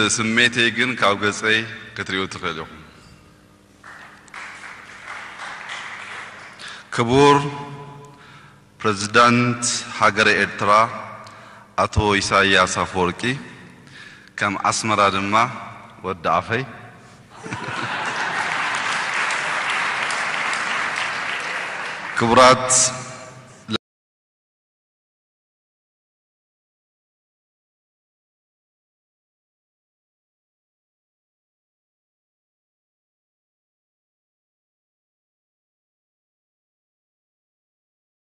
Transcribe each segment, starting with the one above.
ስሜተይ ግን ካብ ገፀይ ክትሪኡ ትኽእል ኢኹም ክቡር ፕሬዝዳንት ሃገረ ኤርትራ ኣቶ ኢሳያስ ኣፈወርቂ ከም ኣስመራ ድማ ወዲ ኣፈይ ክቡራት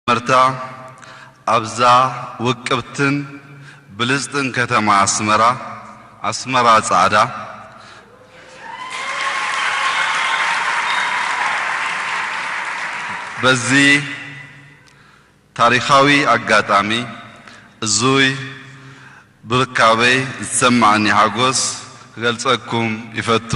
መርታ ኣብዛ ውቅብትን ብልጽጥን ከተማ ኣስመራ ኣስመራ ጻዕዳ። በዚ ታሪኻዊ ኣጋጣሚ እዙይ ብርካበይ ዝሰማዓኒ ሓጎስ ክገልጸኩም ይፈቱ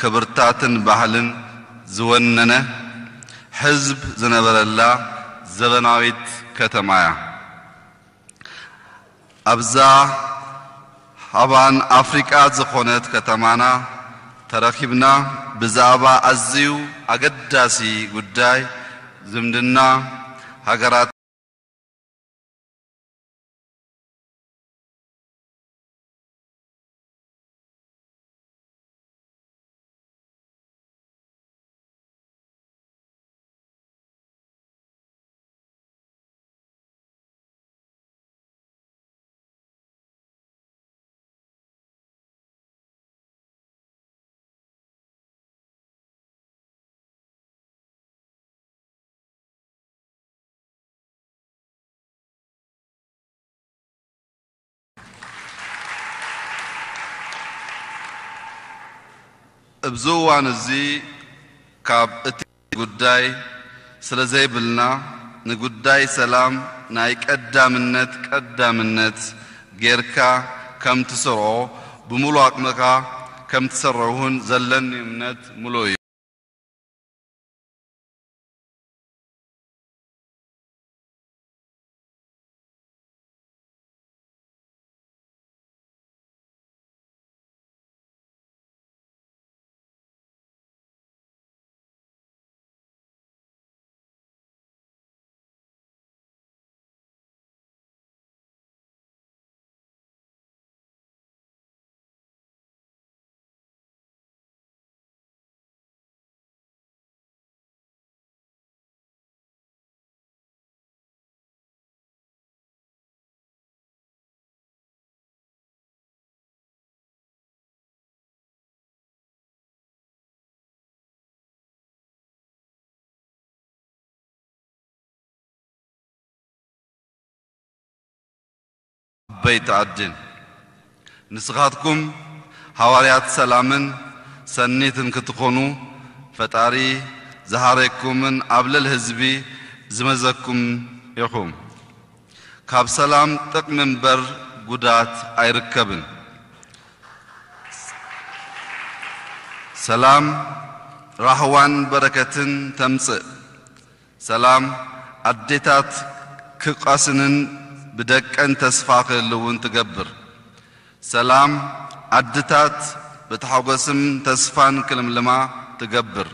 ክብርታትን ባህልን ዝወነነ ሕዝብ ዝነበረላ ዘበናዊት ከተማ እያ ኣብዛ ሃባን ኣፍሪቃ ዝኾነት ከተማና ተረኺብና ብዛዕባ ኣዝዩ ኣገዳሲ ጉዳይ ዝምድና ሃገራት ኣብዚ እዋን እዚ ካብ እቲ ጉዳይ ስለ ዘይብልና ንጉዳይ ሰላም ናይ ቀዳምነት ቀዳምነት ጌርካ ከም ትሰርዖ ብምሉእ ኣቕምኻ ከም ትሰርዑን ዘለኒ እምነት ሙሉእ እዩ ዓበይቲ ዓድን ንስኻትኩም ሃዋርያት ሰላምን ሰኒትን ክትኾኑ ፈጣሪ ዝሃረይኩምን ኣብ ልዕሊ ህዝቢ ዝመዘኩም ኢኹም ካብ ሰላም ጥቕሚ እምበር ጉዳት ኣይርከብን ሰላም ራህዋን በረከትን ተምጽእ ሰላም ኣዴታት ክቃስንን ብደቀን ተስፋ ክህልውን ትገብር ሰላም ዓድታት ብተሓጐስም ተስፋን ክልምልማ ትገብር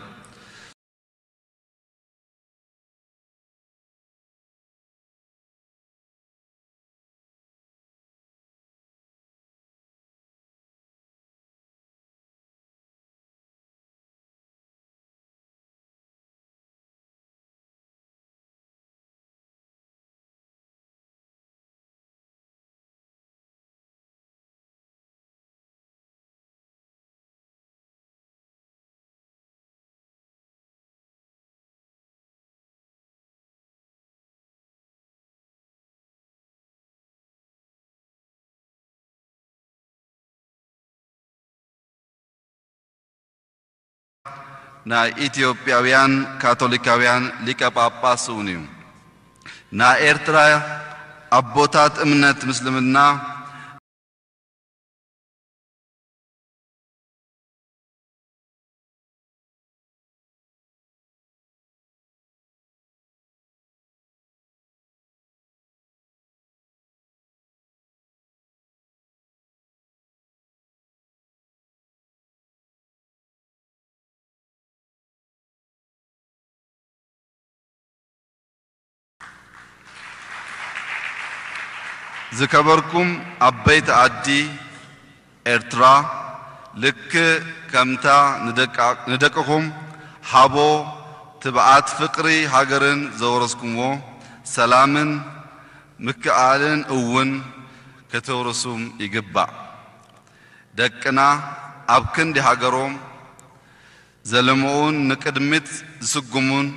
ናይ ኢትዮጵያውያን ካቶሊካውያን ሊቀ ጳጳስ እውን እዩ። ናይ ኤርትራ ኣቦታት እምነት ምስልምና ዝከበርኩም ኣበይቲ ዓዲ ኤርትራ ልክ ከምታ ንደቅኹም ሃቦ ትብዓት ፍቕሪ ሃገርን ዘወረስኩምዎ ሰላምን ምክኣልን እውን ከተወርሱም ይግባእ ደቅና ኣብ ክንዲ ሃገሮም ዘለምኡን ንቅድሚት ዝስጉሙን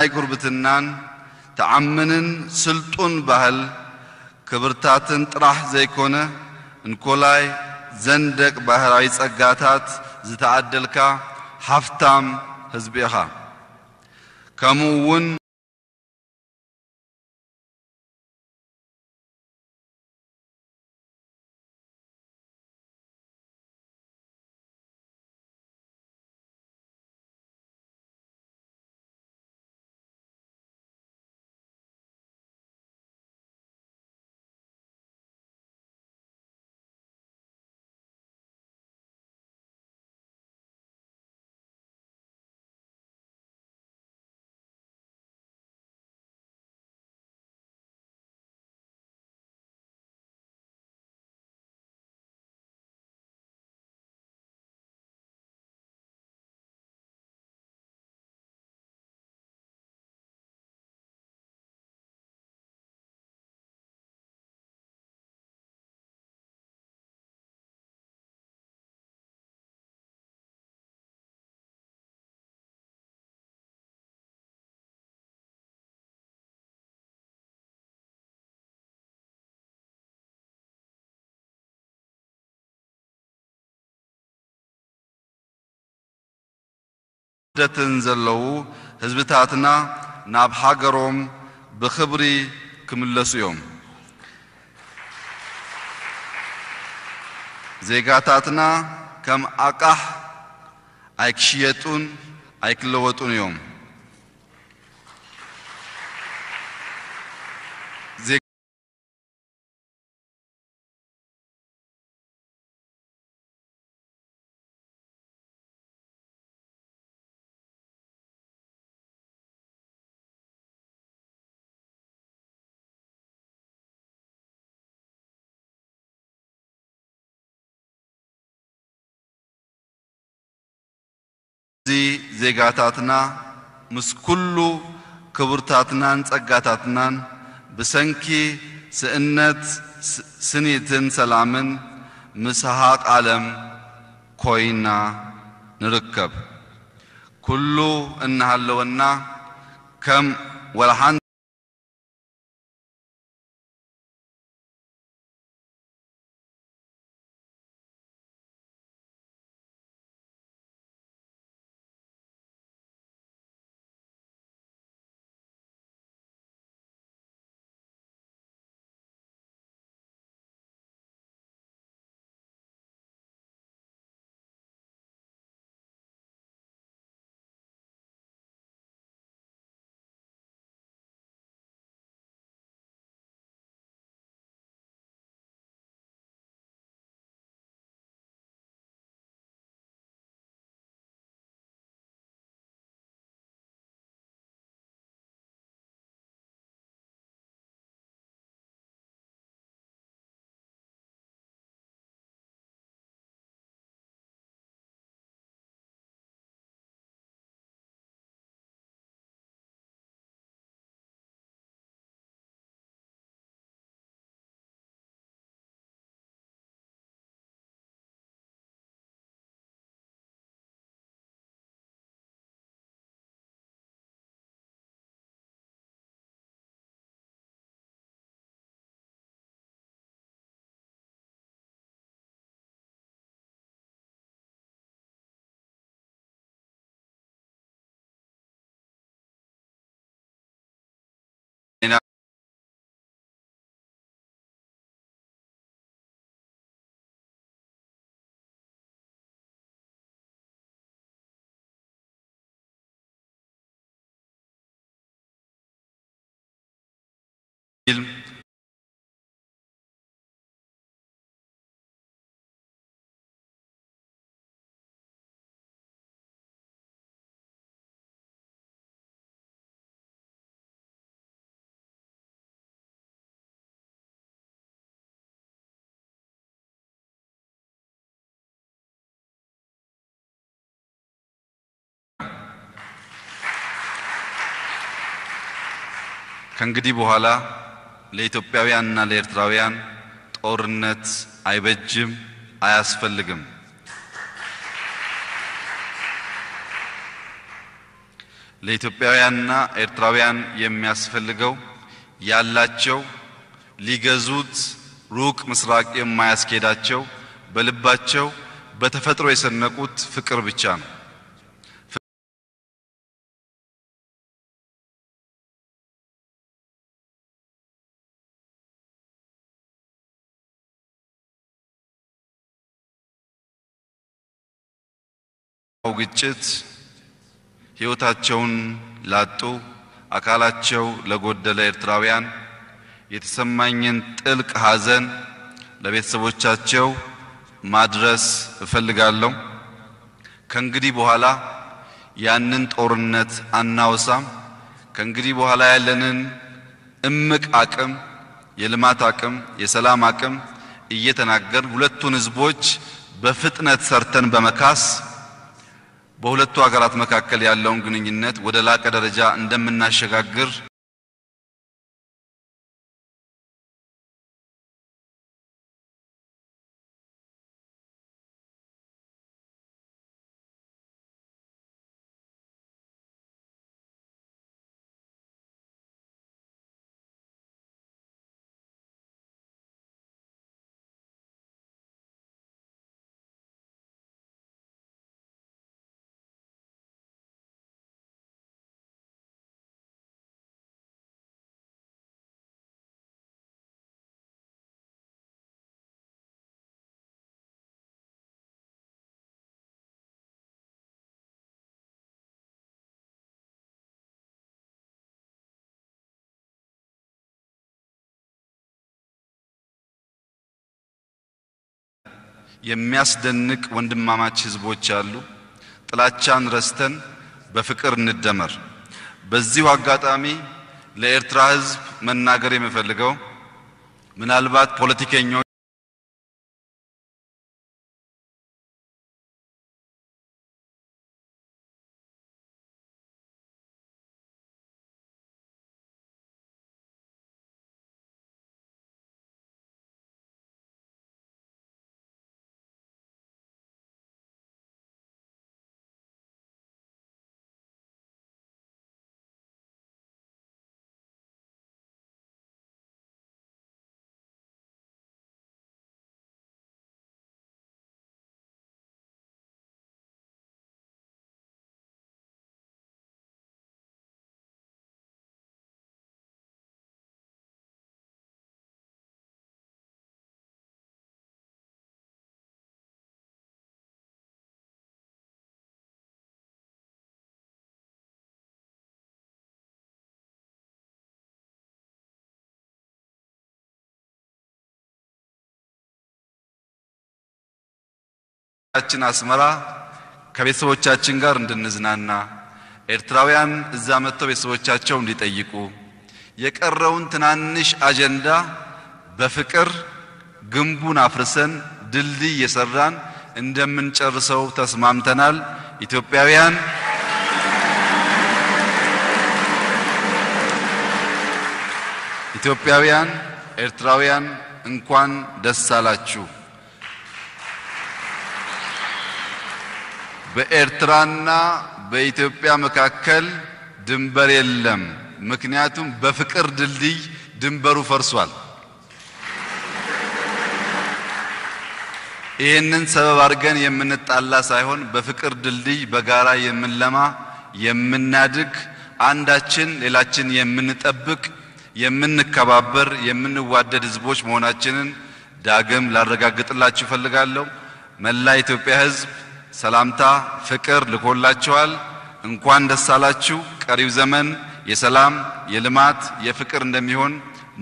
ናይ ጉርብትናን ተዓምንን ስልጡን ባህል ክብርታትን ጥራሕ ዘይኮነ እንኮላይ ዘንደቅ ባህላዊ ጸጋታት ዝተዓደልካ ሃፍታም ህዝቢ ኢኻ። ከምኡ እውን ስደትን ዘለዉ ህዝብታትና ናብ ሃገሮም ብኽብሪ ክምለሱ እዮም። ዜጋታትና ከም ኣቃሕ ኣይክሽየጡን ኣይክለወጡን እዮም ዜጋታትና ምስ ኩሉ ክቡርታትናን ጸጋታትናን ብሰንኪ ስእነት ስኒትን ሰላምን ምስሃቅ ዓለም ኮይና ንርከብ። ኩሉ እናሃለወና ከም ወልሓን ከእንግዲህ በኋላ ለኢትዮጵያውያንና ለኤርትራውያን ጦርነት አይበጅም፣ አያስፈልግም። ለኢትዮጵያውያንና ኤርትራውያን የሚያስፈልገው ያላቸው ሊገዙት ሩቅ ምስራቅ የማያስኬዳቸው በልባቸው በተፈጥሮ የሰነቁት ፍቅር ብቻ ነው። ግጭት ሕይወታቸውን ላጡ አካላቸው ለጎደለ ኤርትራውያን የተሰማኝን ጥልቅ ሐዘን ለቤተሰቦቻቸው ማድረስ እፈልጋለሁ። ከእንግዲህ በኋላ ያንን ጦርነት አናወሳም። ከእንግዲህ በኋላ ያለንን እምቅ አቅም፣ የልማት አቅም፣ የሰላም አቅም እየተናገርን ሁለቱን ሕዝቦች በፍጥነት ሰርተን በመካስ በሁለቱ ሀገራት መካከል ያለውን ግንኙነት ወደ ላቀ ደረጃ እንደምናሸጋግር የሚያስደንቅ ወንድማማች ህዝቦች አሉ። ጥላቻን ረስተን በፍቅር እንደመር። በዚሁ አጋጣሚ ለኤርትራ ህዝብ መናገር የምፈልገው ምናልባት ፖለቲከኞች ችን አስመራ ከቤተሰቦቻችን ጋር እንድንዝናና ኤርትራውያን እዛ መጥተው ቤተሰቦቻቸው እንዲጠይቁ የቀረውን ትናንሽ አጀንዳ በፍቅር ግንቡን አፍርሰን ድልድይ እየሰራን እንደምንጨርሰው ተስማምተናል። ኢትዮጵያውያን ኢትዮጵያውያን ኤርትራውያን እንኳን ደስ አላችሁ። በኤርትራና በኢትዮጵያ መካከል ድንበር የለም። ምክንያቱም በፍቅር ድልድይ ድንበሩ ፈርሷል። ይህንን ሰበብ አድርገን የምንጣላ ሳይሆን በፍቅር ድልድይ በጋራ የምንለማ የምናድግ፣ አንዳችን ሌላችን የምንጠብቅ፣ የምንከባበር፣ የምንዋደድ ህዝቦች መሆናችንን ዳግም ላረጋግጥላችሁ እፈልጋለሁ። መላ ኢትዮጵያ ህዝብ ሰላምታ፣ ፍቅር ልኮላችኋል። እንኳን ደስ አላችሁ። ቀሪው ዘመን የሰላም፣ የልማት፣ የፍቅር እንደሚሆን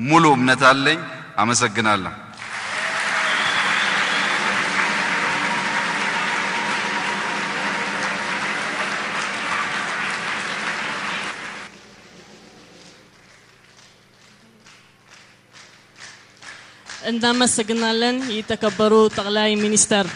ሙሉ እምነት አለኝ። አመሰግናለሁ። እናመሰግናለን የተከበሩ ጠቅላይ ሚኒስተር።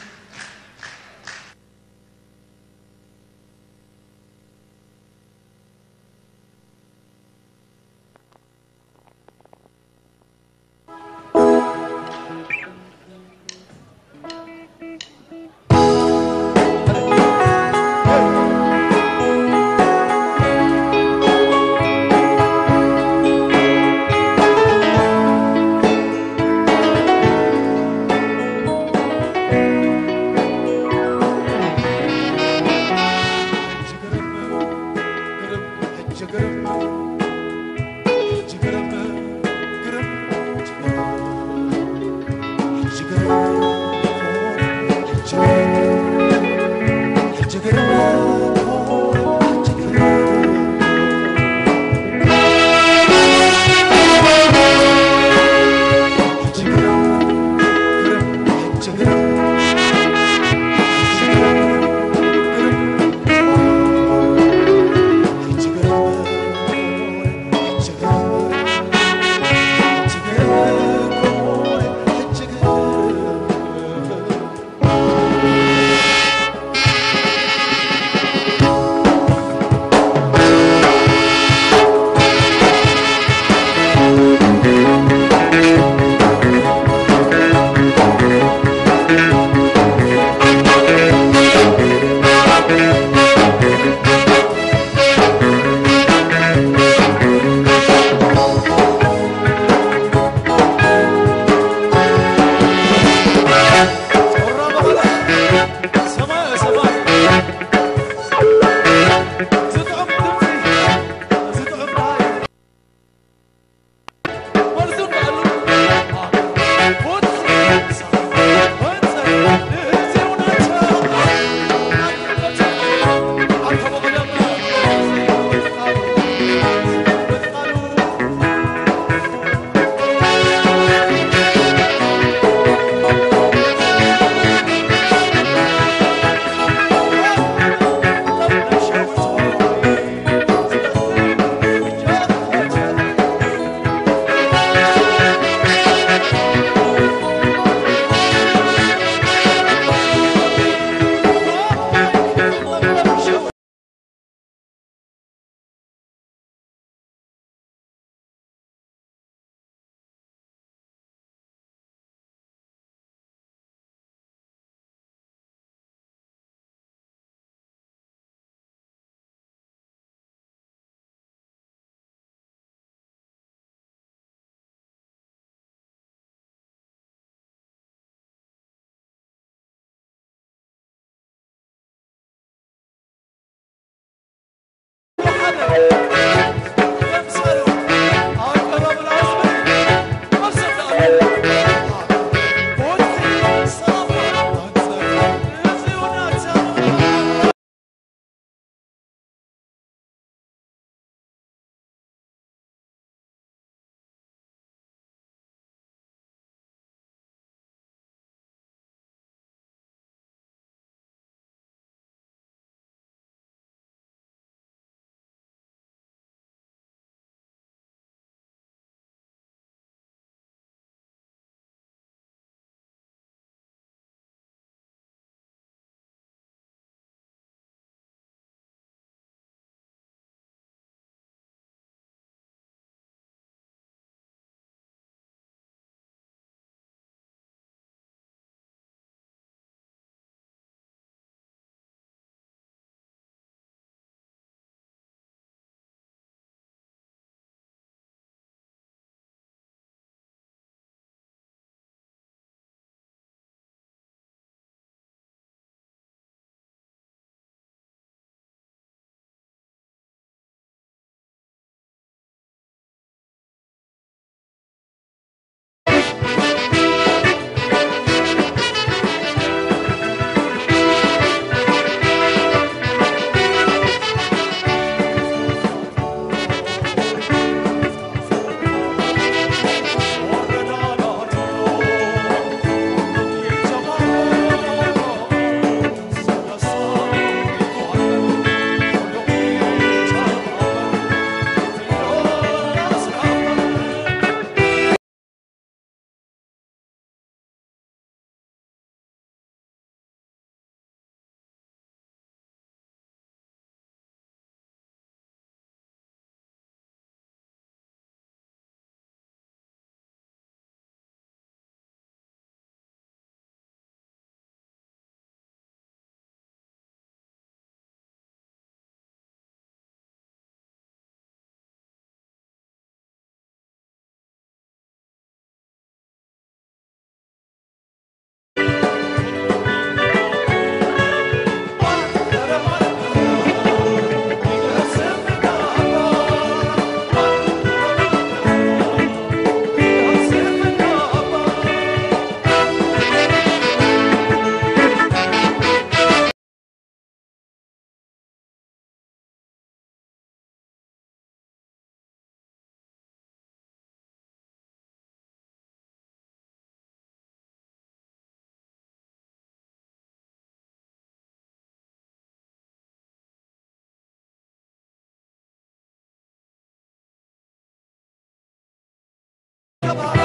Bye-bye.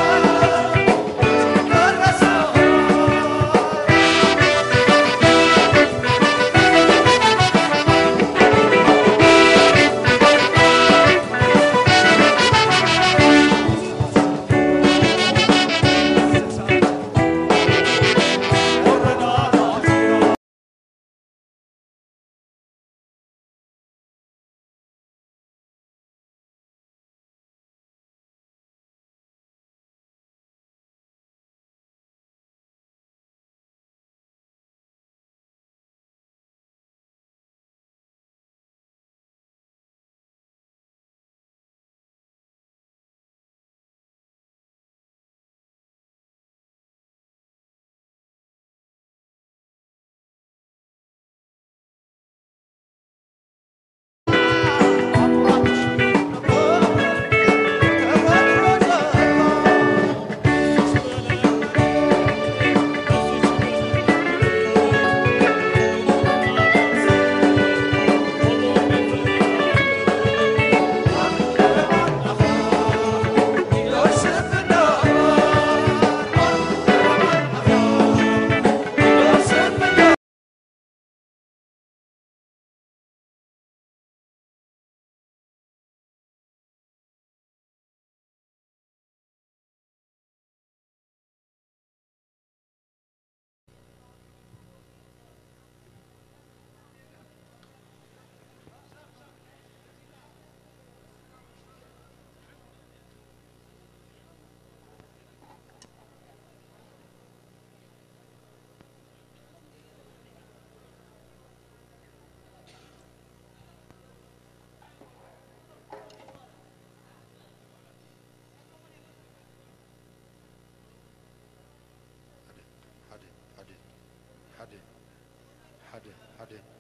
하리 하리 하리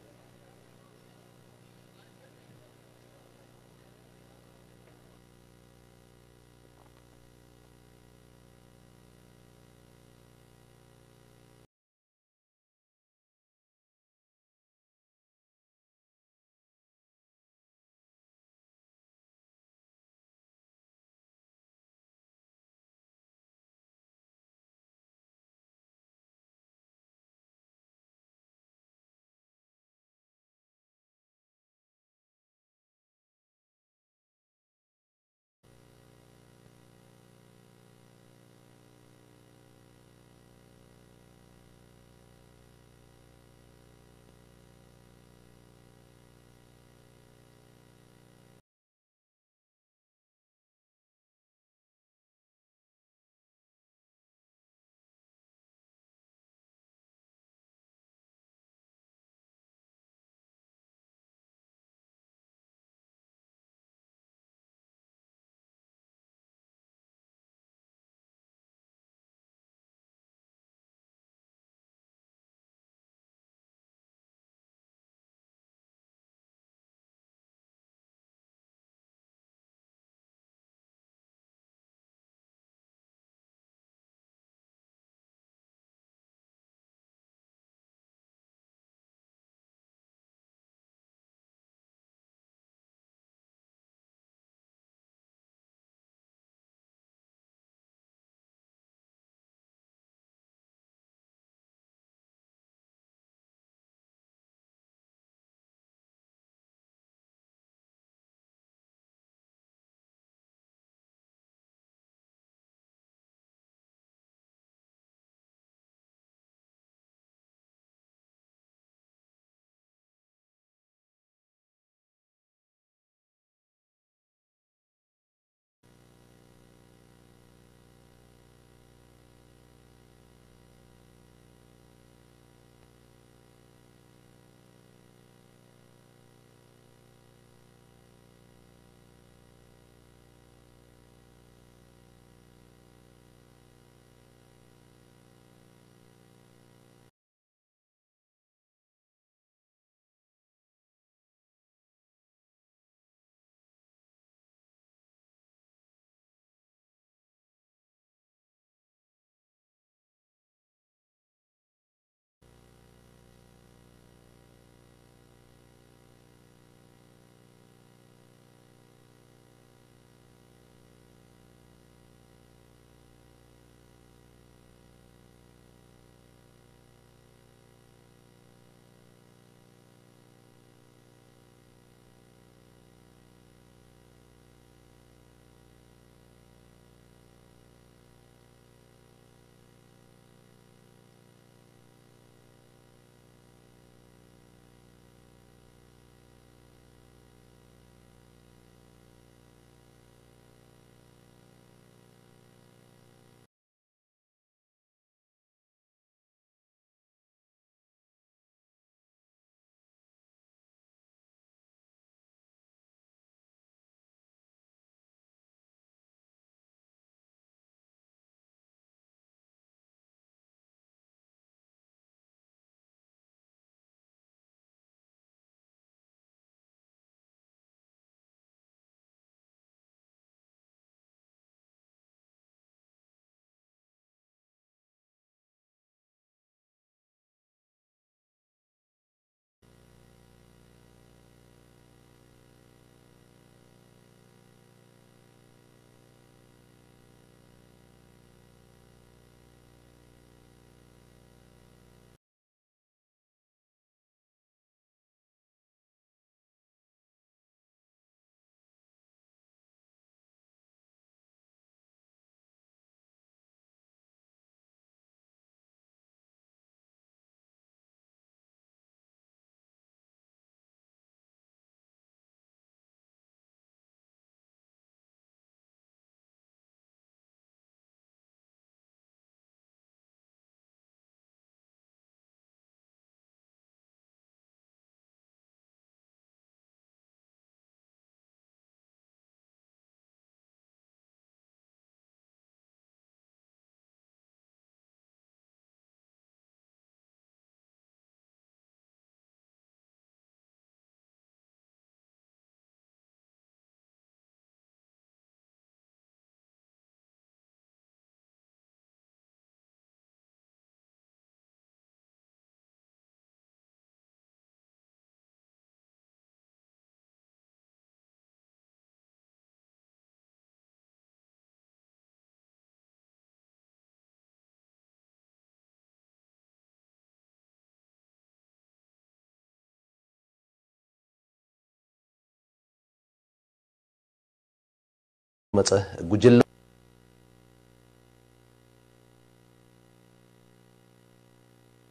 መፀ ጉጅለ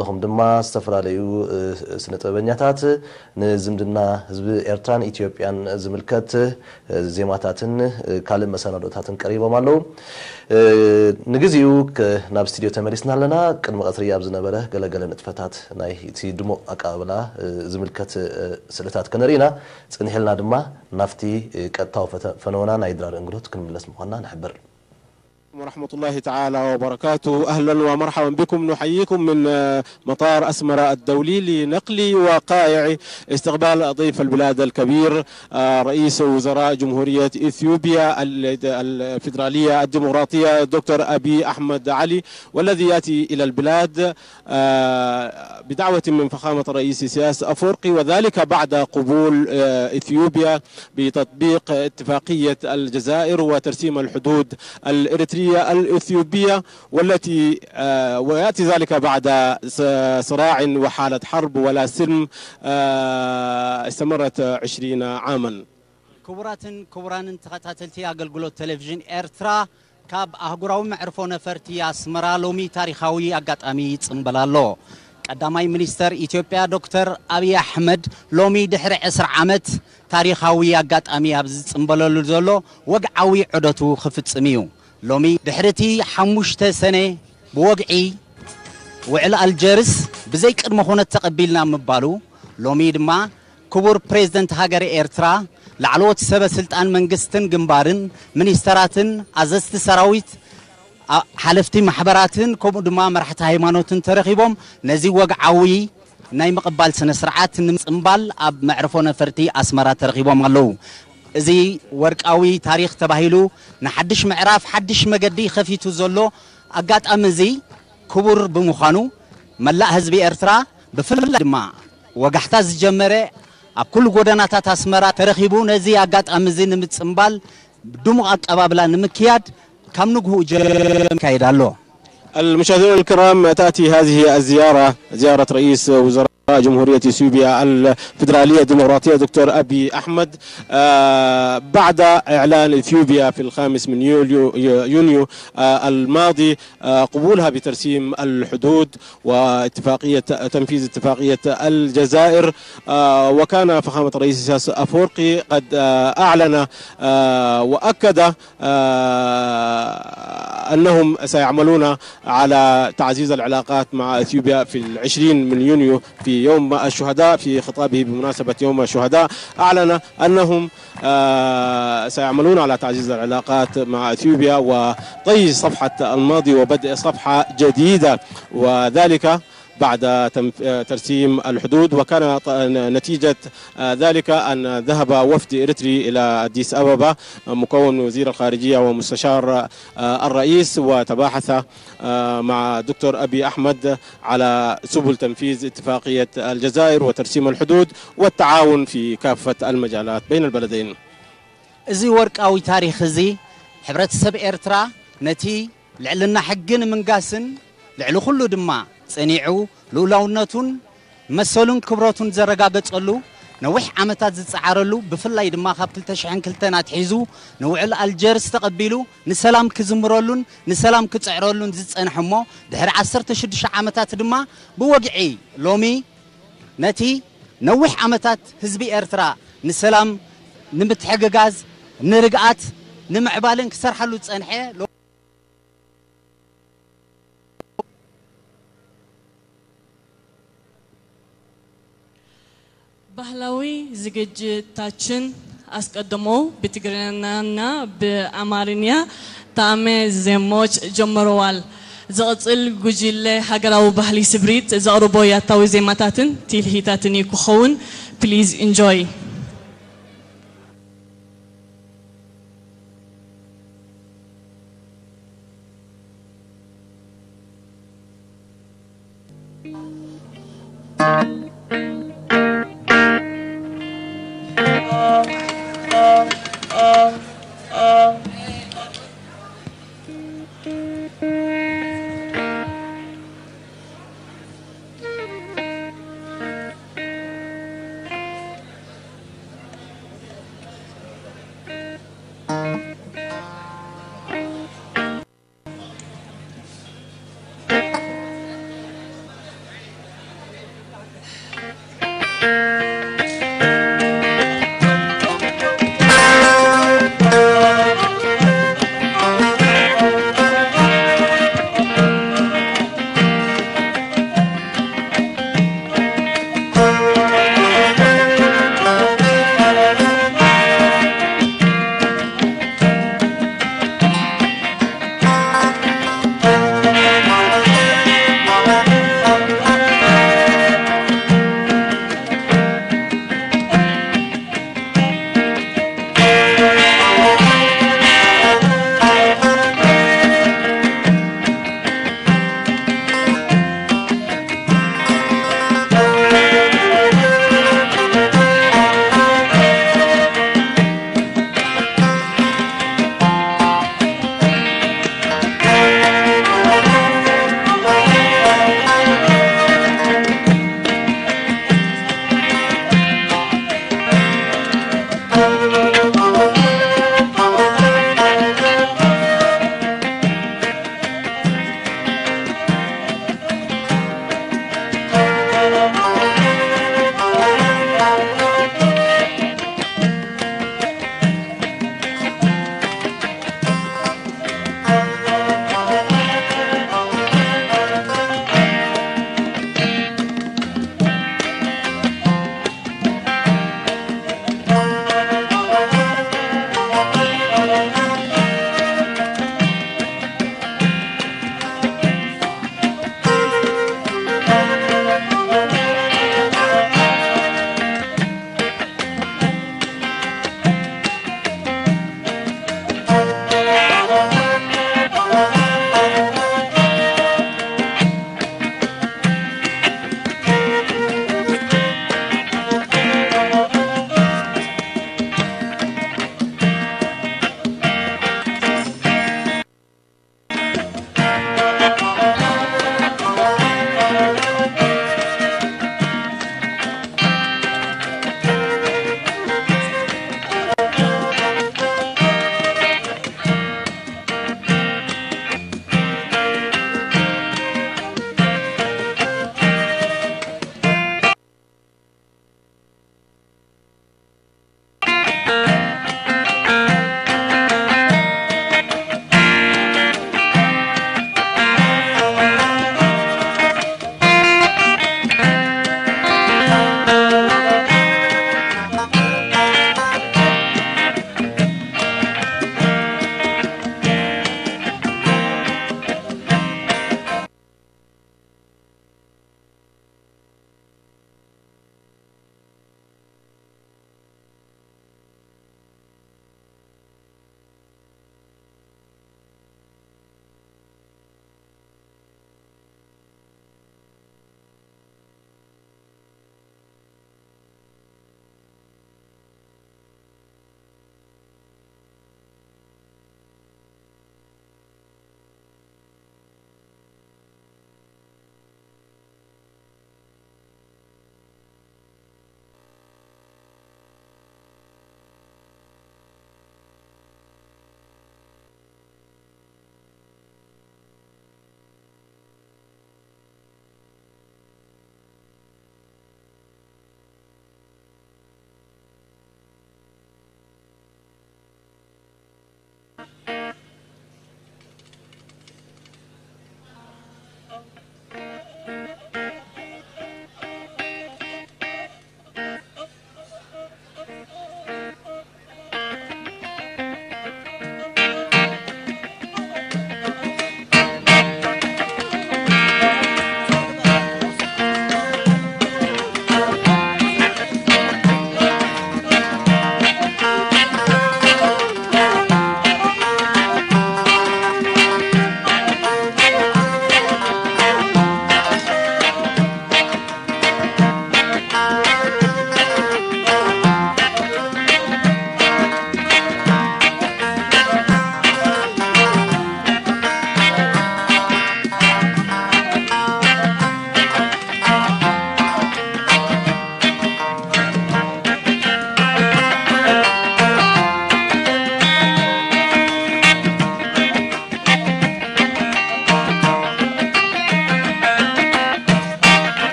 ለኹም ድማ ዝተፈላለዩ ስነ ጥበበኛታት ንዝምድና ህዝቢ ኤርትራን ኢትዮጵያን ዝምልከት ዜማታትን ካልእ መሰናዶታትን ቀሪቦም ኣለው ንግዚኡ ናብ ስቱድዮ ተመሊስና ኣለና። ቅድሚ ቀትሪ ኣብ ዝነበረ ገለገለ ንጥፈታት ናይ እቲ ድሙቕ ኣቀባብላ ዝምልከት ስእልታት ከነርኢና ፅኒሕልና ድማ ናብቲ ቀጥታዊ ፈነወና ናይ ድራር እንግዶት ክንምለስ ምኳንና ንሕብር ورحمة الله تعالى وبركاته. أهلا ومرحبا بكم. نحييكم من مطار أسمرة الدولي لنقل وقائع استقبال ضيف البلاد الكبير رئيس وزراء جمهورية إثيوبيا الفيدرالية الديمقراطية دكتور أبي أحمد علي والذي يأتي إلى البلاد بدعوة من فخامة الرئيس سياس أفورقي وذلك بعد قبول إثيوبيا بتطبيق اتفاقية الجزائر وترسيم الحدود الإريترية الإثيوبية والتي ويأتي ذلك بعد صراع وحالة حرب ولا سلم استمرت عشرين عاما ክቡራትን ክቡራንን ተኸታተልቲ ኣገልግሎት ቴሌቭዥን ኤርትራ ካብ ኣህጉራዊ መዕርፎ ነፈርቲ ኣስመራ ሎሚ ታሪካዊ ኣጋጣሚ ይፅምበል ኣሎ ቀዳማይ ሚኒስተር ኢትዮጵያ ዶክተር ኣብይ ኣሕመድ ሎሚ ድሕሪ 10 ዓመት ታሪካዊ ኣጋጣሚ ኣብ ዝፅምበለሉ ዘሎ ወግዓዊ ዑደቱ ክፍፅም እዩ ሎሚ ድሕርቲ ሓሙሽተ ሰነ ብወግዒ ውዕሊ ኣልጀርስ ብዘይ ቅድመ ኩነት ተቐቢልና ምባሉ ሎሚ ድማ ክቡር ፕሬዝደንት ሃገር ኤርትራ ላዕለዎት ሰበ ስልጣን መንግስትን ግንባርን ሚኒስተራትን ኣዘዝቲ ሰራዊት ሓለፍቲ ማሕበራትን ከምኡ ድማ መራሕቲ ሃይማኖትን ተረኺቦም ነዚ ወግዓዊ ናይ ምቕባል ስነ ስርዓት ንምፅምባል ኣብ መዕርፎ ነፈርቲ ኣስመራ ተረኺቦም ኣለዉ እዚ ወርቃዊ ታሪክ ተባሂሉ ንሓድሽ ምዕራፍ ሓድሽ መገዲ ከፊቱ ዘሎ ኣጋጣሚ እዚ ክቡር ብምዃኑ መላእ ህዝቢ ኤርትራ ብፍላይ ድማ ወጋሕታ ዝጀመረ ኣብ ኩሉ ጎደናታት ኣስመራ ተረኺቡ ነዚ ኣጋጣሚ እዚ ንምፅምባል ድሙቕ ኣቀባብላ ንምክያድ كم نجهو كايدالو المشاهدون الكرام تأتي هذه الزيارة زيارة رئيس وزراء جمهورية اثيوبيا الفدرالية الديمقراطية دكتور أبي أحمد بعد إعلان إثيوبيا في الخامس من يوليو, يونيو الماضي قبولها بترسيم الحدود واتفاقية تنفيذ اتفاقية الجزائر وكان فخامة الرئيس أفورقي قد أعلن وأكد أنهم سيعملون على تعزيز العلاقات مع إثيوبيا في العشرين من يونيو في يوم الشهداء في خطابه بمناسبة يوم الشهداء أعلن أنهم سيعملون على تعزيز العلاقات مع إثيوبيا وطي صفحة الماضي وبدء صفحة جديدة وذلك بعد ترسيم الحدود وكان نتيجة ذلك أن ذهب وفد إريتري إلى أديس أبابا مكون من وزير الخارجية ومستشار الرئيس وتباحث مع دكتور أبي أحمد على سبل تنفيذ اتفاقية الجزائر وترسيم الحدود والتعاون في كافة المجالات بين البلدين እዚ ወርቃዊ ታሪክ እዚ ሕብረተሰብ ኤርትራ ነቲ ልዕልና ሕግን ምንጋስን ልዕሊ ኩሉ ድማ ፀኒዑ ልኡላውነቱን መሰሉን ክብረቱን ዘረጋገፀሉ ነዊሕ ዓመታት ዝፀዓረሉ ብፍላይ ድማ ካብ 2002 ኣትሒዙ ንውዕል ኣልጀርስ ተቐቢሉ ንሰላም ክዝምረሉን ንሰላም ክፅዕረሉን ዝፀንሐ እሞ ድሕሪ 16 ዓመታት ድማ ብወግዒ ሎሚ ነቲ ነዊሕ ዓመታት ህዝቢ ኤርትራ ንሰላም ንምትሕግጋዝ ንርግኣት ንምዕባልን ክሰርሐሉ ዝፀንሐ ባህላዊ ዝግጅታችን አስቀድሞ በትግርኛና በአማርኛ ጣዕመ ዜማዎች ጀምረዋል። ዝቕፅል ጉጅለ ሃገራዊ ባህሊ ስብሪት ዘቕርቦ ያታዊ ዜማታትን ትልሂታትን እዩ ክኸውን ፕሊዝ ኢንጆይ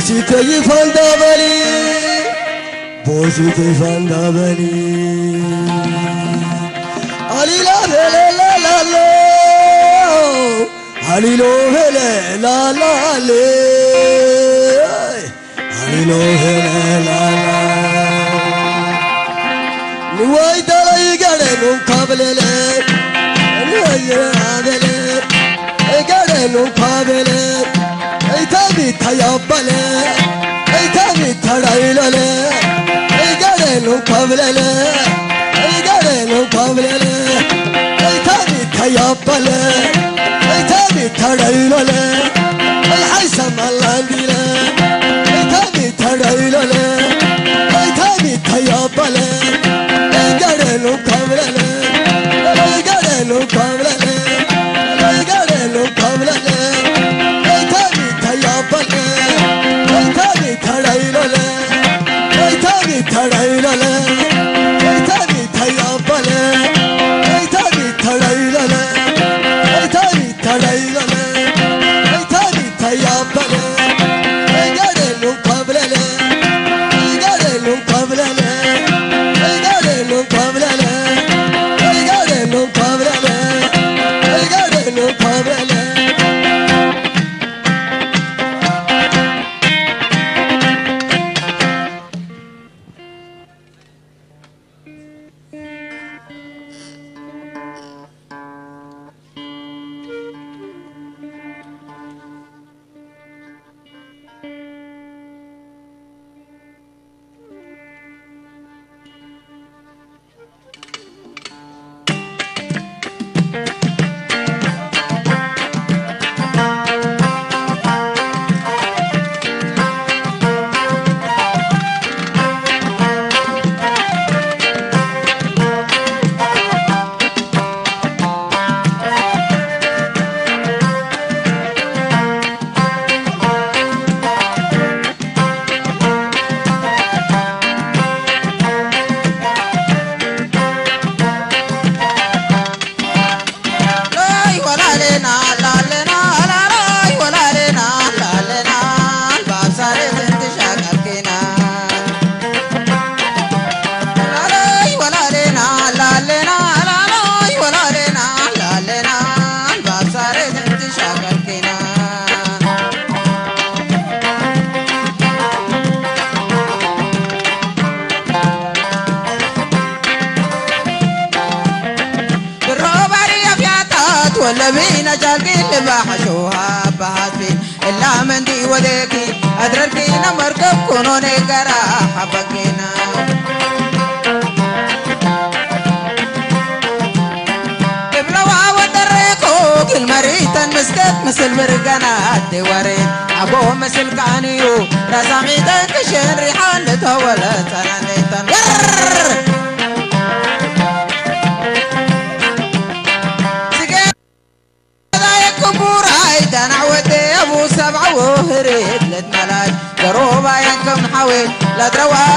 Boşitayı fanda beni. Boşitayı fanda beni. Ali la la la la la Ali lo hele la la le. Ali hele la la. Nuay dalay gade num kablele Nuay gade e num kablele بيتها يا بلا ايتا بيتها رايلا لا ايتا ريلو قبلا لا ايتا ريلو قبلا لا ايتا بيتها يا بلا ايتا بيتها رايلا لا الحيسم الله بلا ايتا بيتها رايلا لا ايتا بيتها يا بلا ladrão.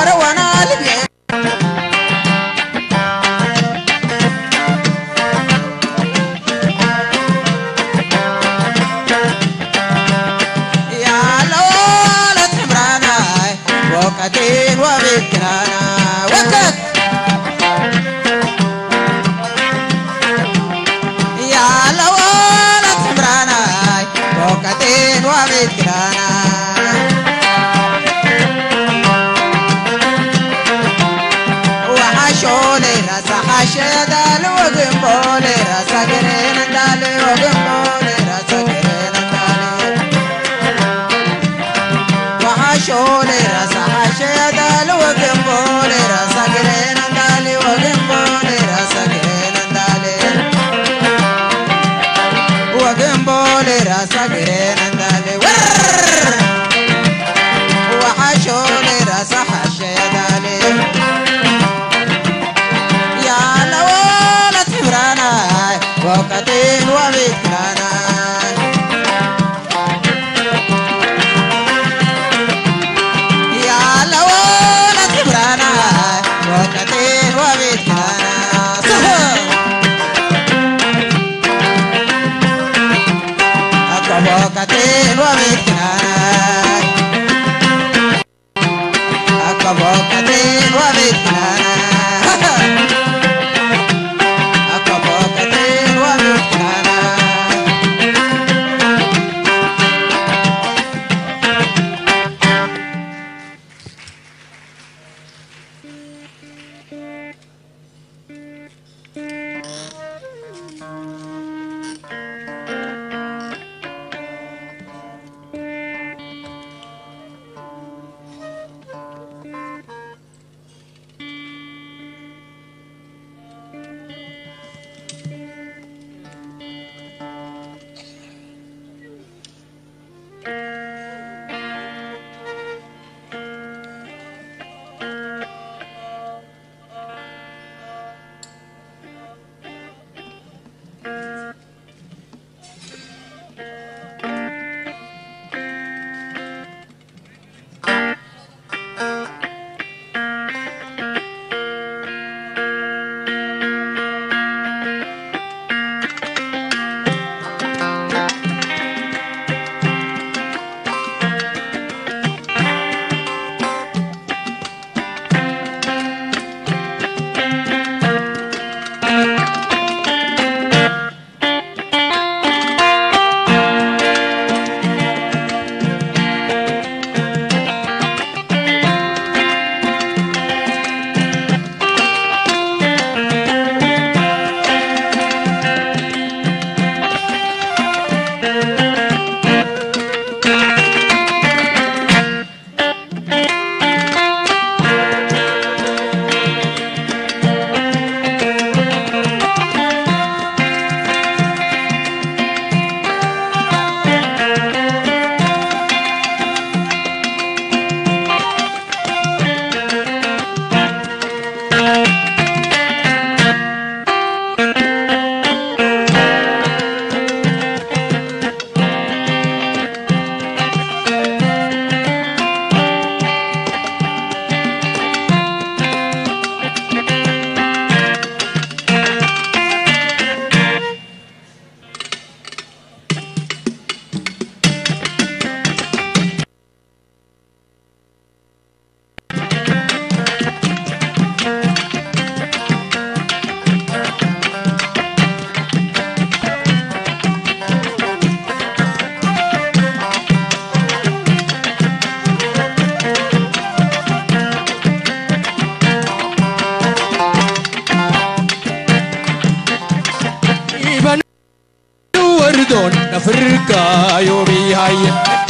نفرقا يوبي هاي.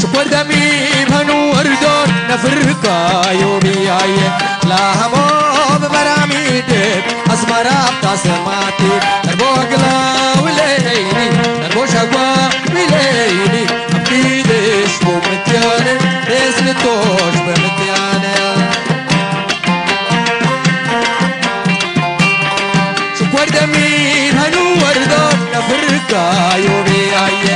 شكور دمي بهنو أردون نفرقا يوبي هاي. لا همو ببرامي دب أزمرا بتاسماتي دربو أقلا وليني دربو شقوا وليني أبدي ديش بمتياني ديش نتوش بمتياني شكور دمي بهنو أردون نفرقا يوبي هاي.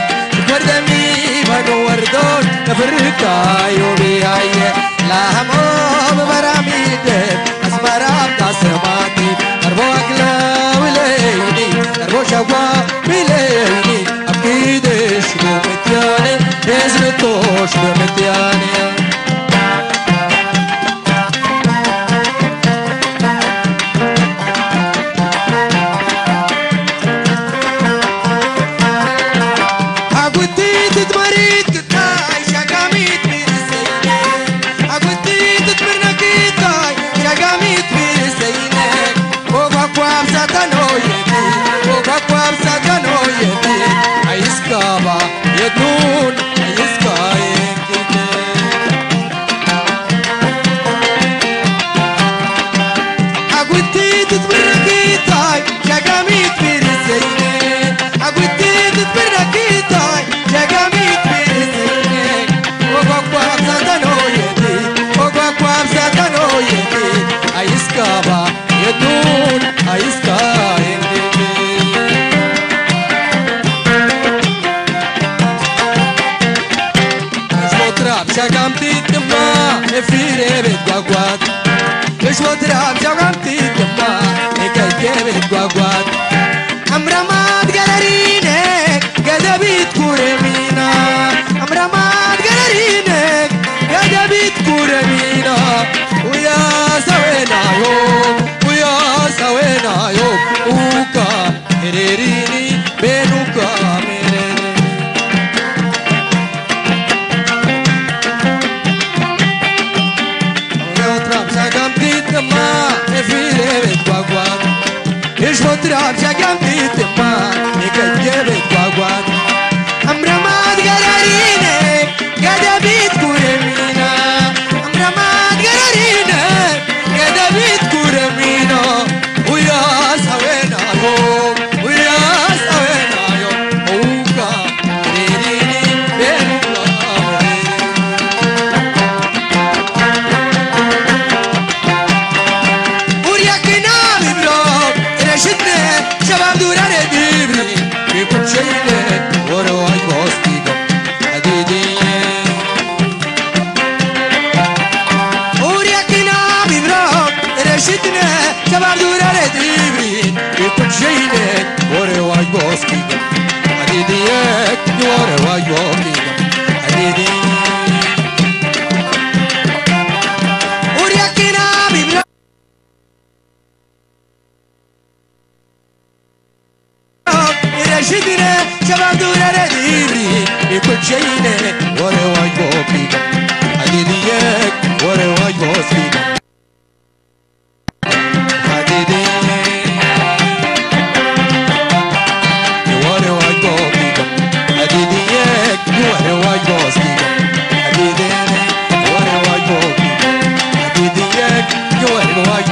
Hoş Mehmet yani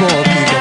walking.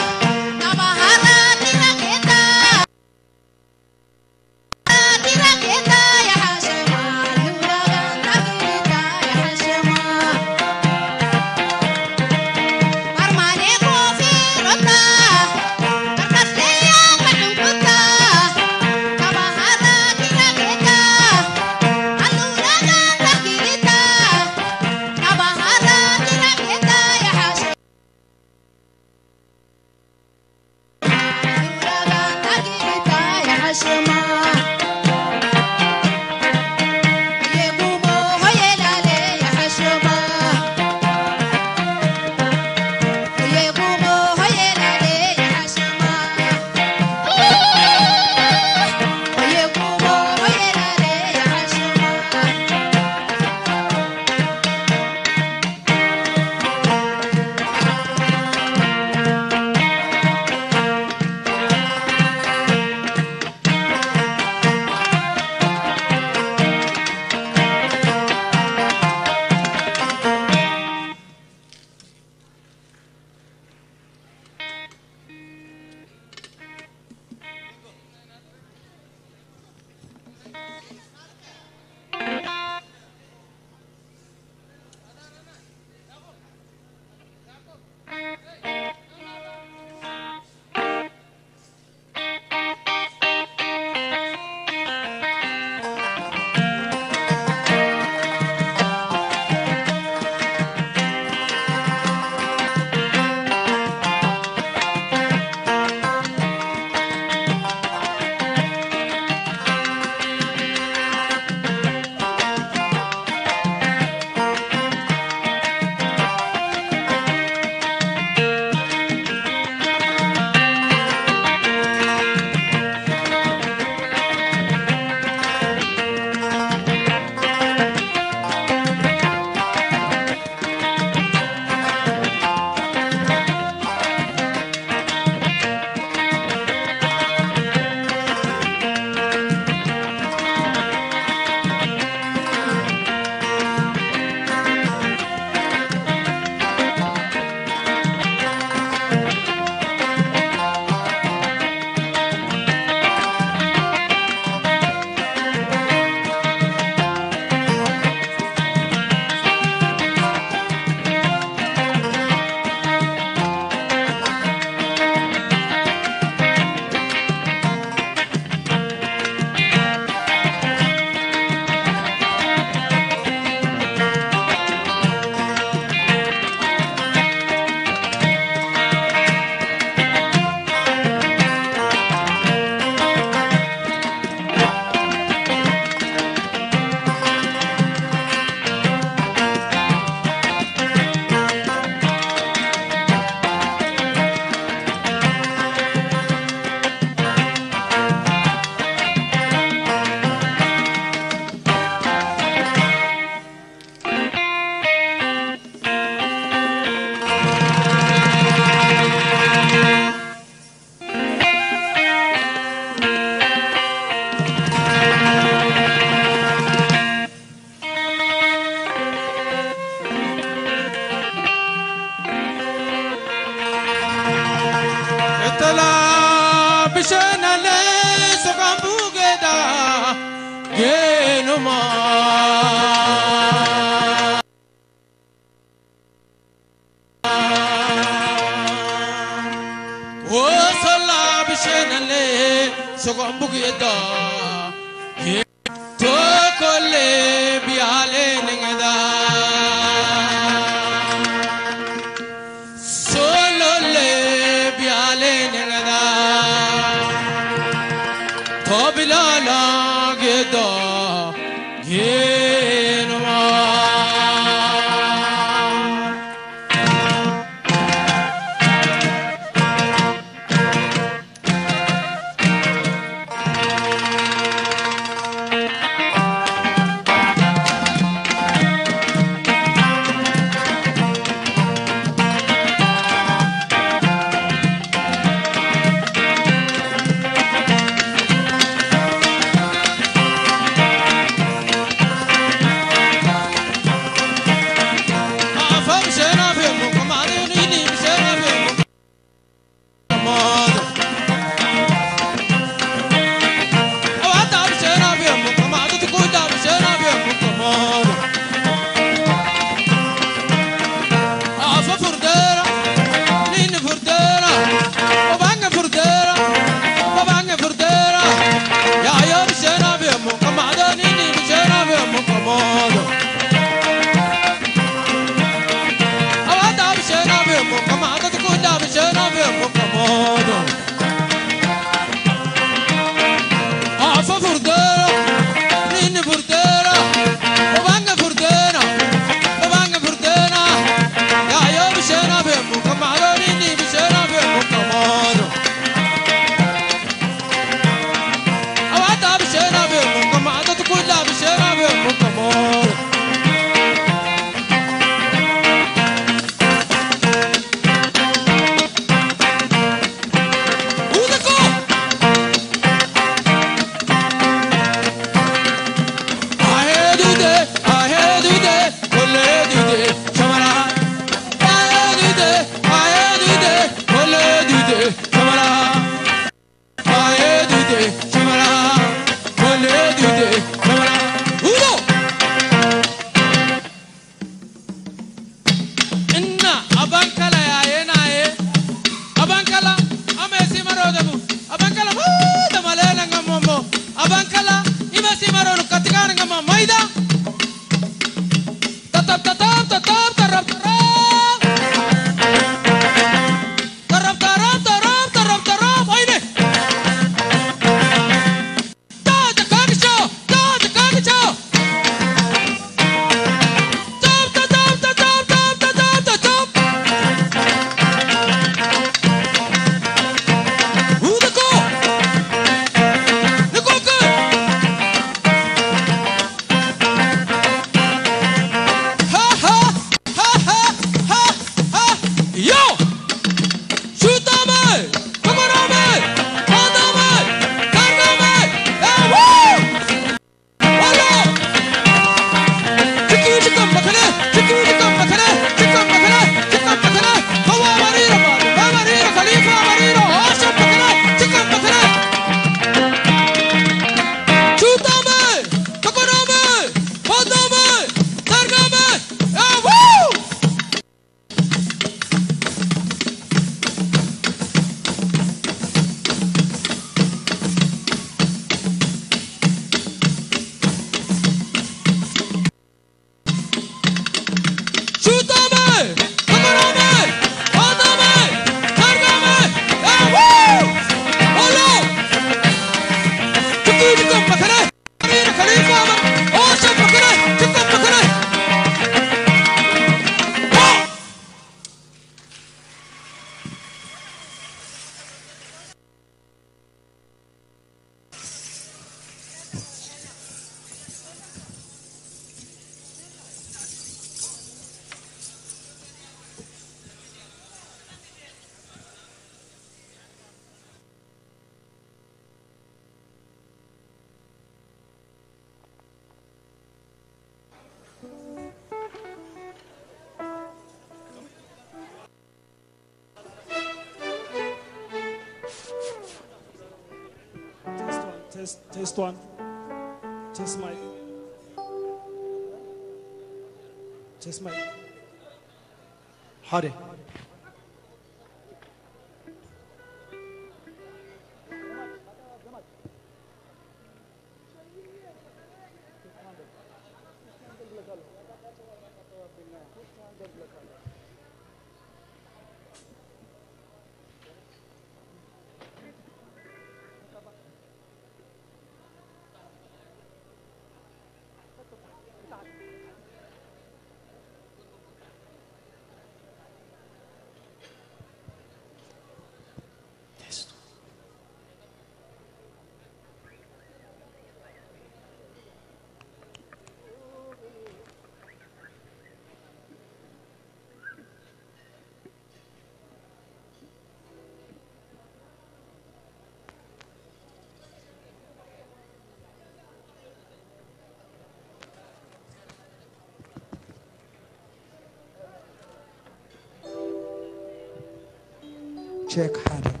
check harder.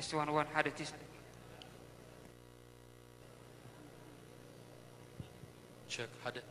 keistimewaan hadis. Cek hadis.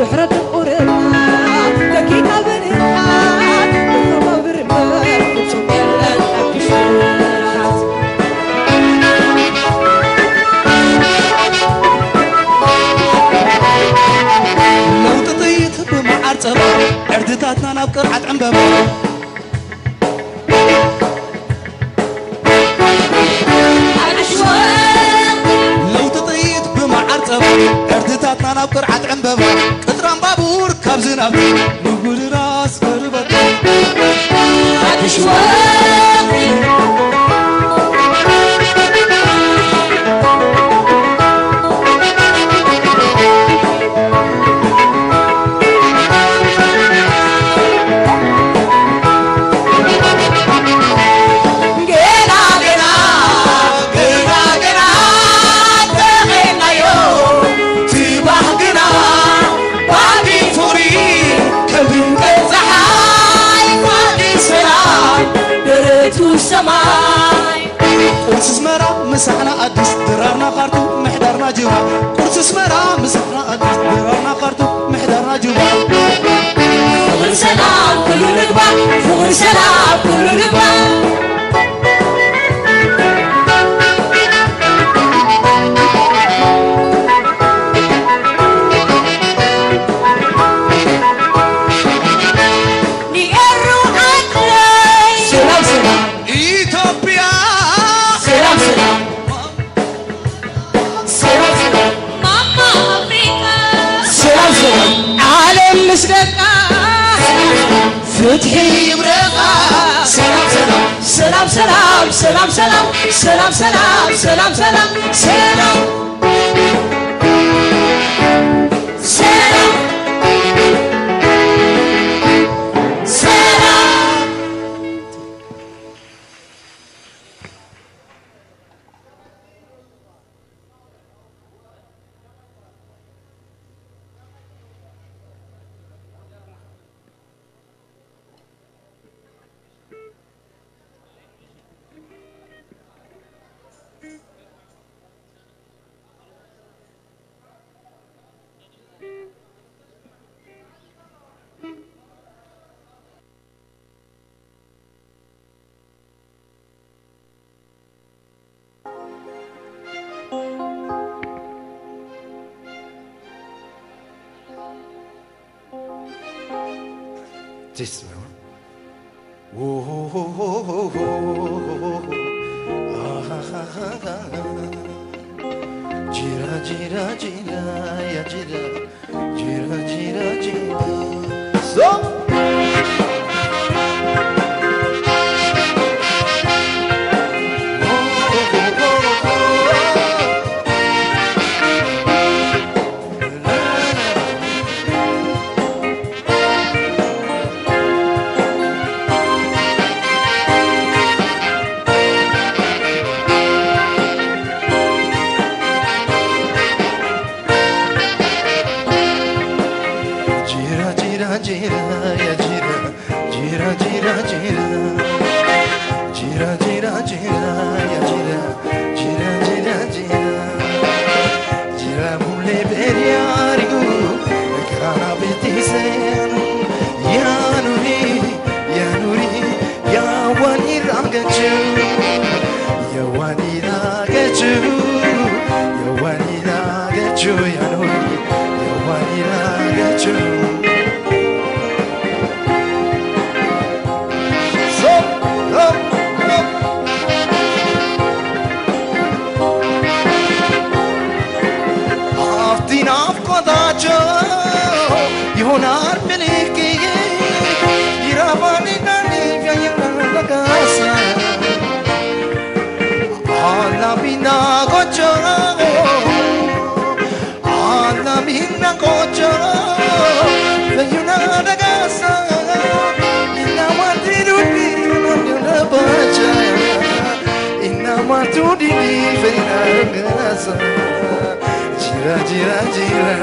الرب Én apkodácsok, jó nár menékéjé, Iravani náli, vajakán lakászán. Állami nágocsok, Állami nágocsok, I'm gonna say Gira, gira, gira,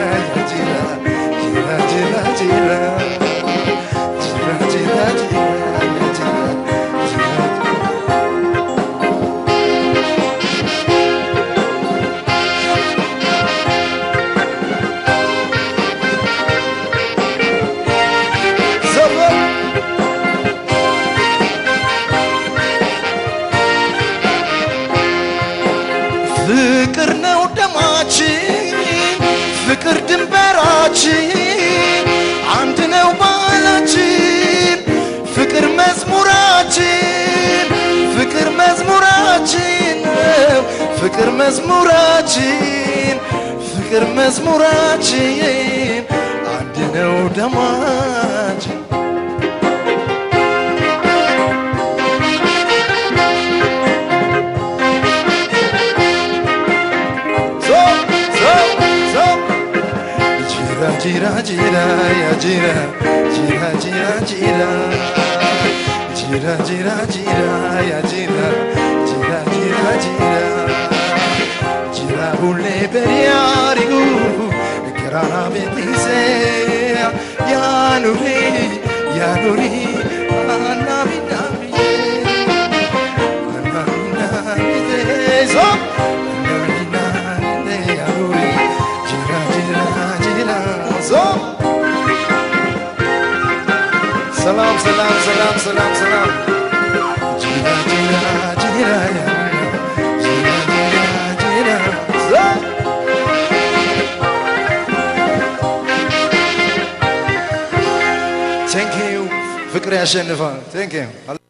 gira, gira, gira, gira, gira, gira, gira. ፍቅር መዝሙራችን፣ ፍቅር መዝሙራችን፣ አንድ ነው ደማችን። So, so, so. Gira, gira, gira, ya gira. Gira, gira, gira. Gira, gira, gira, ya gira. la gira ci la vuole per i ari gu e che rana mi dice ya nuri ya nuri anna mi na mi anna mi na mi te so salam, salam, salam, salam. salam. Wickrayasena van. Thank you.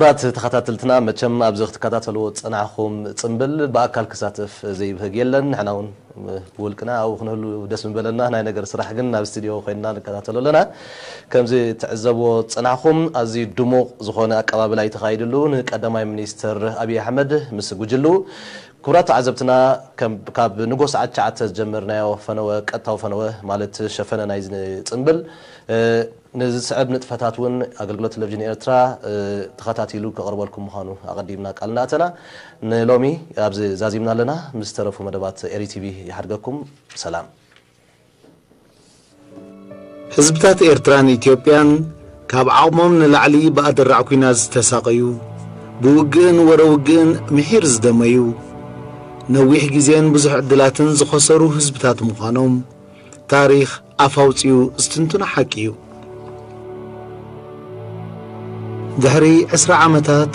ክቡራት ተኸታተልትና መቸም ኣብዚ ክትከታተልዎ ፀናሕኹም ፅምብል ብኣካል ክሳተፍ ዘይብህግ የለን ንሕና እውን ብውልቅና ኣብኡ ክንህሉ ደስ ምበለና ናይ ነገር ስራሕ ግን ናብ ስቱድዮ ኮይንና ንከታተሎ ኣለና ከምዚ ትዕዘብዎ ፅናሕኹም ኣዝዩ ድሙቕ ዝኾነ ኣቀባብላ ተኻይድሉ ንቀዳማይ ሚኒስትር ኣብዪ ኣሕመድ ምስ ጉጅሉ ክቡራት ተዓዘብትና ካብ ንጎ ሰዓት ሸዓተ ዝጀመርናዮ ፈነወ ቀጥታዊ ፈነወ ማለት ሸፈነ ናይ ፅምብል ንዝስዕብ ንጥፈታት እውን ኣገልግሎት ቴሌቭዥን ኤርትራ ተኸታቲሉ ከቕርበልኩም ምዃኑ ኣቐዲምና ቃል እናእተና ንሎሚ ኣብዚ ዛዚምና ኣለና ምስ ተረፉ መደባት ኤሪቲቪ ይሓድገኩም ሰላም ህዝብታት ኤርትራን ኢትዮጵያን ካብ ዓቕሞም ንላዕሊ ብኣደራዕ ኩናት ዝተሳቐዩ ብውግእን ወረ ውግእን ምሒር ዝደመዩ ነዊሕ ግዜን ብዙሕ ዕድላትን ዝኸሰሩ ህዝብታት ምዃኖም ታሪኽ ኣፍ ኣውፅኡ ዝትንትኖ ሓቂ እዩ ድሕሪ 20 ዓመታት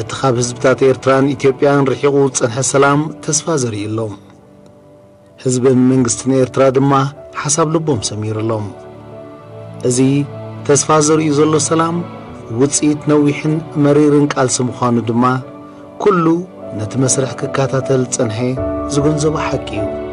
እቲ ካብ ህዝብታት ኤርትራን ኢትዮጵያን ርሒቑ ዝጸንሐ ሰላም ተስፋ ዘርእየሎም ህዝብን መንግስትን ኤርትራ ድማ ሓሳብ ልቦም ሰሚሩሎም እዚ ተስፋ ዘርእዩ ዘሎ ሰላም ውፅኢት ነዊሕን መሪርን ቃልሲ ምዃኑ ድማ ኩሉ ነቲ መስርሕ ክከታተል ፀንሐ ዝገንዘቦ ሓቂ እዩ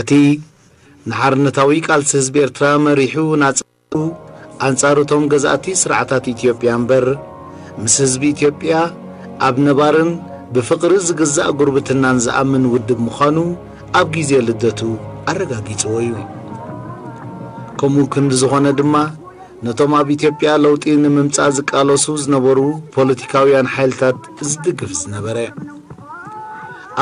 እቲ ንሓርነታዊ ቃልሲ ህዝቢ ኤርትራ መሪሑ ናጽኡ ኣንጻር እቶም ገዛእቲ ስርዓታት ኢትዮጵያ እምበር። ምስ ህዝቢ ኢትዮጵያ ኣብ ነባርን ብፍቕሪ ዝግዛእ ጉርብትናን ዝኣምን ውድብ ምዃኑ ኣብ ግዜ ልደቱ ኣረጋጊጽዎ እዩ። ከምኡ ክንዲ ዝኾነ ድማ ነቶም ኣብ ኢትዮጵያ ለውጢ ንምምጻእ ዝቃለሱ ዝነበሩ ፖለቲካውያን ሓይልታት ዝድግፍ ዝነበረ።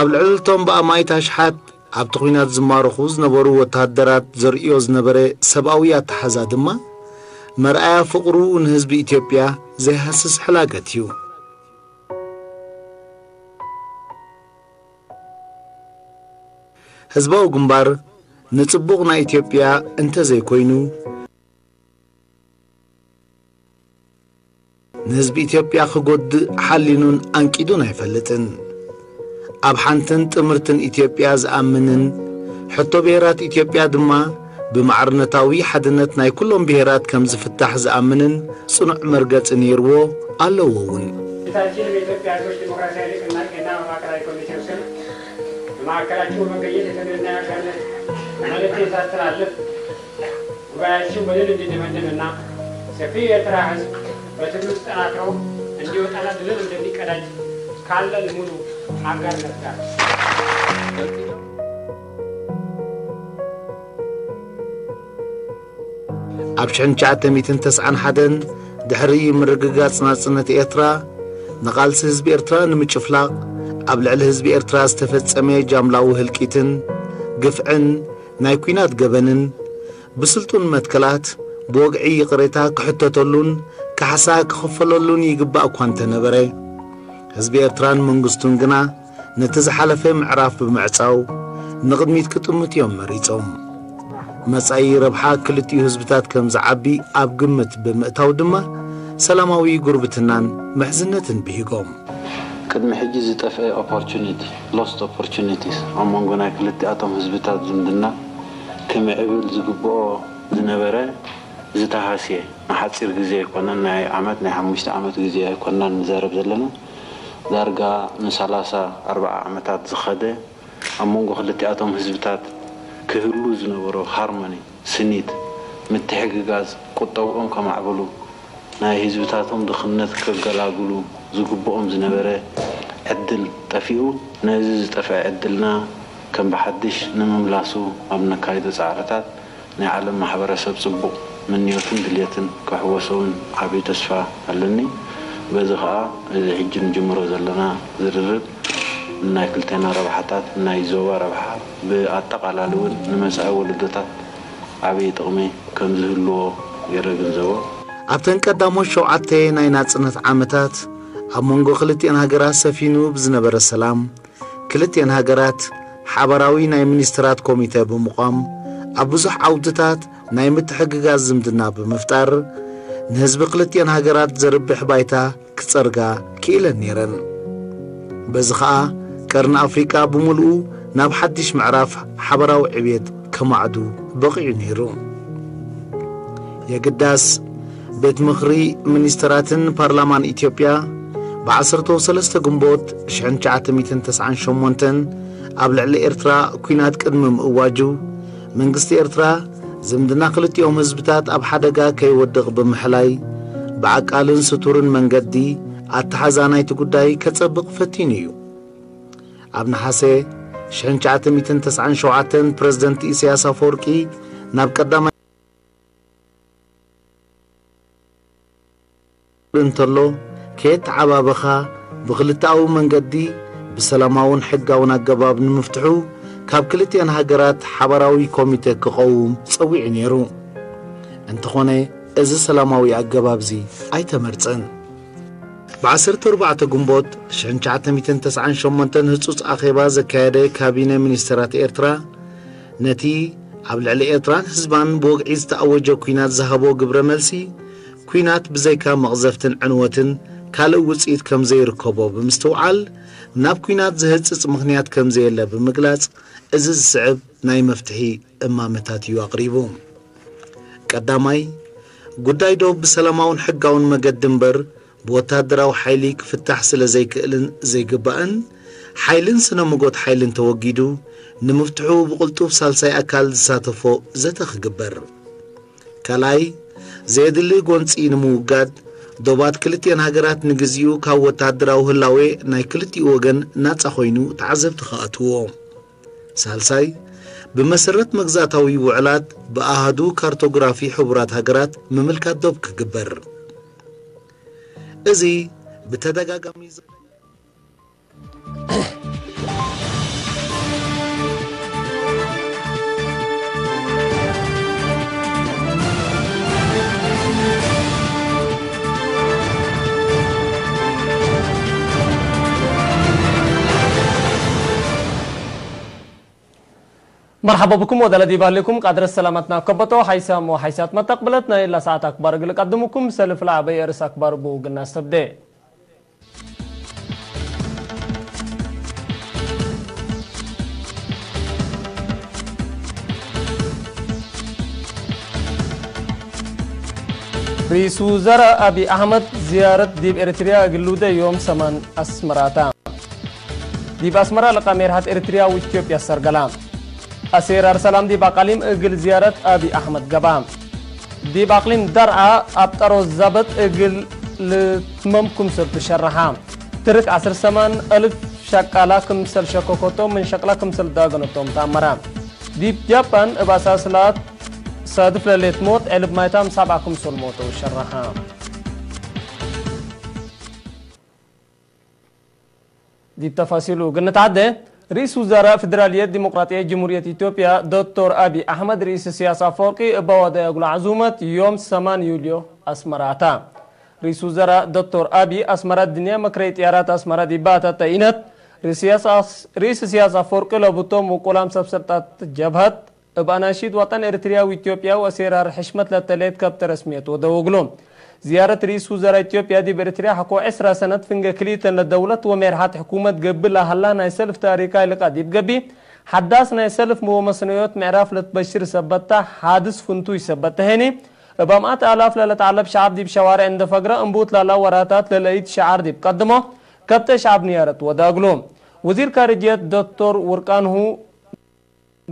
ኣብ ልዕሊ እቶም ብኣማይት ኣሽሓት ኣብቲ ኲናት ዝማረኹ ዝነበሩ ወታደራት ዘርእዮ ዝነበረ ሰብኣዊ ኣተሓዛ ድማ መርኣያ ፍቕሩ ንህዝቢ ኢትዮጵያ ዘይሃስስ ሕላገት እዩ። ህዝባዊ ግንባር ንጽቡቕ ናይ ኢትዮጵያ እንተዘይኮይኑ ንህዝቢ ኢትዮጵያ ክጐድእ ሓሊኑን ኣንቂዱን ኣይፈልጥን ኣብ ሓንትን ጥምርትን ኢትዮጵያ ዝኣምንን ሕቶ ብሄራት ኢትዮጵያ ድማ ብማዕርነታዊ ሓድነት ናይ ኩሎም ብሄራት ከም ዝፍታሕ ዝኣምንን ጽኑዕ መርገጺ ነይርዎ ኣለዎ እውን። ጌታችን በኢትዮጵያ ሕዝቦች ዲሞክራሲያዊ ንቅናቄና በማዕከላዊ ኮሚቴው ስም በማዕከላችሁ በመገኘት የትግልና የአጋርነት መልእክቴን ሳስተላልፍ ጉባኤያችሁ በድል እንዲደመድምና ሰፊው የኤርትራ ሕዝብ በትግሉ ተጠናክሮ እንዲወጣና ድልን እንደሚቀዳጅ ካለን ሙሉ አጋርነት ጋር ኣብ 1991 ድሕሪ ምርግጋጽ ናጽነት ኤርትራ ንቓልሲ ህዝቢ ኤርትራ ንምጭፍላቕ ኣብ ልዕሊ ህዝቢ ኤርትራ ዝተፈጸመ ጃምላዊ ህልቂትን ግፍዕን ናይ ኲናት ገበንን ብስልጡን መትከላት ብወግዒ ይቕሬታ ክሕተተሉን ካሕሳ ክኽፈለሉን ይግባእ እኳ እንተነበረ ህዝቢ ኤርትራን መንግስቱን ግና ነቲ ዝሓለፈ ምዕራፍ ብምዕጻው ንቕድሚት ክጥምት እዮም መሪፆም። መጻኢ ረብሓ ክልቲኡ ህዝብታት ከም ዝዓቢ ኣብ ግምት ብምእታው ድማ ሰላማዊ ጉርብትናን ምሕዝነትን ብሂጎም። ቅድሚ ሕጂ ዝጠፍአ opportunity lost opportunities ኣብ መንጎ ናይ ክልቲኣቶም ህዝብታት ዝምድና ክምዕብል ዝግብኦ ዝነበረ ዝተሃስየ ንሓፂር ግዜ ኣይኮነን ናይ ዓመት ናይ ሓሙሽተ ዓመት ግዜ ኣይኮናን ንዘረብ ዘለና ዳርጋ ንሰላሳ ኣርባዓ ዓመታት ዝኸደ ኣብ መንጎ ክልቲኣቶም ህዝብታት ክህሉ ዝነበሮ ሃርሞኒ ስኒት ምትሕግጋዝ ቁጠብኦም ከማዕብሉ ናይ ህዝብታቶም ድኽነት ከገላግሉ ዝግብኦም ዝነበረ ዕድል ጠፊኡ ነዚ ዝጠፍዐ ዕድልና ከም ብሓድሽ ንምምላሱ ኣብ ነካይዶ ፃዕርታት ናይ ዓለም ማሕበረሰብ ፅቡቕ ምንዮትን ድልየትን ክሕወሶውን ዓብዪ ተስፋ ኣለኒ በዚ ከዓ እዚ ሕጂ ንጅምሮ ዘለና ዝርርብ ናይ ክልተና ረብሓታት ናይ ዞባ ረብሓ ብኣጠቓላሊ እውን ንመጻኢ ወለዶታት ዓብዪ ጥቕሚ ከም ዝህልዎ የረግንዘቦ ኣብተን ቀዳሞት ሸውዓተ ናይ ናጽነት ዓመታት ኣብ መንጎ ክልቲአን ሃገራት ሰፊኑ ብዝነበረ ሰላም ክልቲአን ሃገራት ሓበራዊ ናይ ሚኒስትራት ኮሚተ ብምቋም ኣብ ብዙሕ ዓውድታት ናይ ምትሕግጋዝ ዝምድና ብምፍጣር ንህዝቢ ክልቲአን ሃገራት ዘርብሕ ባይታ ክጸርጋ ክኢለን ነይረን በዚ ኸዓ ቀርኒ ኣፍሪቃ ብምልኡ ናብ ሓድሽ ምዕራፍ ሓበራዊ ዕብየት ከማዕዱ በቒዑ ነይሩ የግዳስ ቤት ምኽሪ ሚኒስትራትን ፓርላማን ኢትዮጵያ ብ13 ግንቦት 1998 ኣብ ልዕሊ ኤርትራ ኩናት ቅድሚ ምእዋጁ መንግስቲ ኤርትራ ዝምድና ክልቲኦም ህዝብታት ኣብ ሓደጋ ከይወድቕ ብምሕላይ ብዓቃልን ስቱርን መንገዲ ኣተሓዛ ናይቲ ጉዳይ ከጸብቕ ፈቲኑ እዩ። ኣብ ነሓሴ 1997 ፕረዚደንት ኢሳያስ ኣፈወርቂ ናብ ቀዳማይ እንተሎ ከየተዓባበኻ ብክልተኣዊ መንገዲ ብሰላማውን ሕጋውን ኣገባብ ንምፍትሑ ካብ ክልቲአን ሃገራት ሓበራዊ ኮሚቴ ክቐውም ጸዊዑ ነይሩ። እንተኾነ እዚ ሰላማዊ ኣገባብ እዚ ኣይተመርፀን ብ14 ግንቦት 1998 ህጹጽ ኣኼባ ዘካየደ ካቢነ ሚኒስትራት ኤርትራ ነቲ ኣብ ልዕሊ ኤርትራን ህዝባን ብወግዒ ዝተኣወጀ ኩናት ዝሃቦ ግብረ መልሲ ኩናት ብዘይካ መቕዘፍትን ዕንወትን ካልእ ውፅኢት ከም ዘይርከቦ ብምስትውዓል ናብ ኩናት ዝህፅፅ ምኽንያት ከም ዘየለ ብምግላጽ እዚ ዝስዕብ ናይ መፍትሒ እማመታት እዩ ኣቕሪቡ። ቀዳማይ ጉዳይ ዶ ብሰላማውን ሕጋውን መገዲ እምበር ብወታደራዊ ሓይሊ ክፍታሕ ስለ ዘይክእልን ዘይግባእን? ሓይልን ስነ ምጎት ሓይልን ተወጊዱ ንምፍትሑ ብቕልጡፍ ሳልሳይ ኣካል ዝሳተፎ ዘተ ክግበር ካልኣይ ዘየድሊ ጎንፂ ንምውጋድ ዶባት ክልቲአን ሃገራት ንግዚኡ ካብ ወታደራዊ ህላዌ ናይ ክልቲኡ ወገን ናጻ ኮይኑ ተዓዘብቲ ከኣትዎ ሳልሳይ ብመሰረት መግዛእታዊ ውዕላት ብኣሃዱ ካርቶግራፊ ሕቡራት ሃገራት ምምልካት ዶብ ክግበር። እዚ ብተደጋጋሚ مرحبا بكم ودلدي بالكم قدر السلامتنا كبتو. حيسام وحيسات ما تقبلتنا إلا ساعات أكبر قل قدمكم سلف العبي إرس أكبر بو قلنا استبدأ رئيس وزراء أبي أحمد زيارة ديب إريتريا قلودة يوم سمان أسمراتا ديب أسمرا لقى ميرهات إريتريا وإثيوبيا سرقلام أسيرار سلام دي باقليم إقل زيارة أبي أحمد قبام. دي باقليم درعا أبطرو الزبط إقل لتممكم سلط شرحام ترك عصر سمان ألف شكالا كمسل شكوكوتو من شكلا كمسل داغنوتوم تامرام دي جابان اباساسلات صادف لليت موت علب مايتام سبعكم سل موتو شرحام. دي تفاصيلو قلنا تعدي. رئيس وزراء فدرالية ديمقراطية جمهورية إثيوبيا دكتور أبي أحمد رئيس السياسة فورقي بوادة يقول عزومة يوم 8 يوليو أسمراتا رئيس وزراء دكتور أبي أسمرات الدنيا مكريت يارات أسمرات ديباتا تأينت. رئيس السياسة فورقي لبطوم وقلام سبسرتات جبهت. بأناشيد وطن إريتريا وإثيوبيا وسيرار حشمت لتليت كبت رسمية ودوغلوم زيارة رئيس وزراء إثيوبيا دي بريتريا حكو عسرة سنة فنجا كليتا للدولة وميرحات حكومة قبل هلا نايسلف تاريكا لقاديب قبي حداس نايسلف مو مصنويات معراف لتبشر سبتا حادث فنتوي سبتا هني. بامات آلاف للتعلب شعب دي بشوارع عند فقرة انبوت لالا وراتات للأيد شعار دي بقدمه. كبت شعب نيارت وداغلوم. وزير خارجية دكتور ورقان هو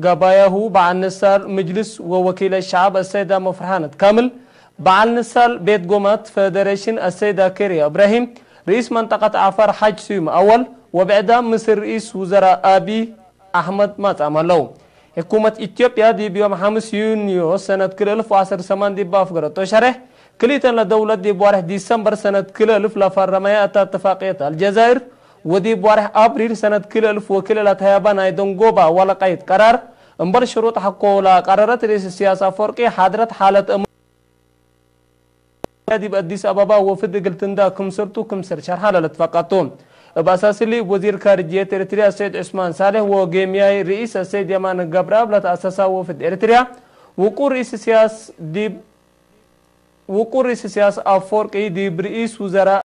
قبايا هو بعنسار مجلس ووكيل الشعب السيدة مفرحانة كامل. بعل نسال بيت قومات فدريشن السيدة كيريا إبراهيم رئيس منطقة عفار حج سيوم أول وبعدها مصر رئيس وزراء أبي أحمد مات عملو حكومة إثيوبيا دي بيوم خمس يونيو سنة كل ألف وعشر سمان دي بافقرة تشرح كليتا لدولة دي بوارح ديسمبر سنة كل ألف لفرمية أتا اتفاقية الجزائر ودي بوارح أبريل سنة كل ألف وكل الاتهيابان أيضا قوبا ولا قيد قرار انبر شروط حقو لا قرارات رئيس السياسة فرقي حضرت حالة أمر نادي بأديس أبابا وفد قلتندا كم سرتو كم سر شرحة لتفقاتو بأساسلي وزير خارجية إريتريا سيد عثمان صالح وجيمياي رئيس السيد يمان قبراب لتأسسا وفد إريتريا وقور رئيس سياس ديب وقور رئيس سياس أفورقي ديب رئيس وزراء